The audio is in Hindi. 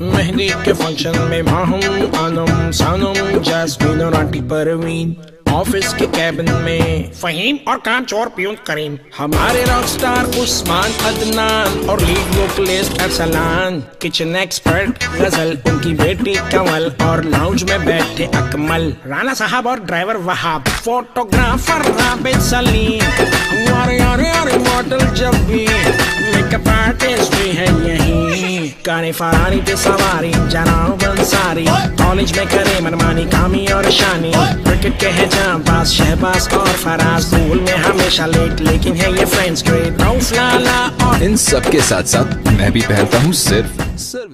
मेहंदी के फ़ंक्शन में माहूम आनम, सानम, जैस्मीन और आंटी परवीन। ऑफ़िस के कैबिन में फहीम और कान चोर प्यून करीम। हमारे रॉक स्टार उस्मान अदनान और lead vocalist Arsalan. Kitchen expert Ghazal, उनकी बेटी कमल और लाउंज में बैठे अकमल। राना साहब और ड्राइवर वहाब। फोटोग्राफर राबिद सलीम। हमारे यारे यारे मॉडल जब भी। मेकअप आर्टिस्ट गाने फरारी पे सवारी जनाओ बंसारी कॉलेज में करे मनमानी, कामी और शानी। क्रिकेट के है जाबाज शहबाज और फराज। स्कूल में हमेशा लेट लेकिन है ये फ्रेंड्स ग्रेट इन सब के साथ साथ मैं भी पहनता हूँ सिर्फ़ सिर्फ़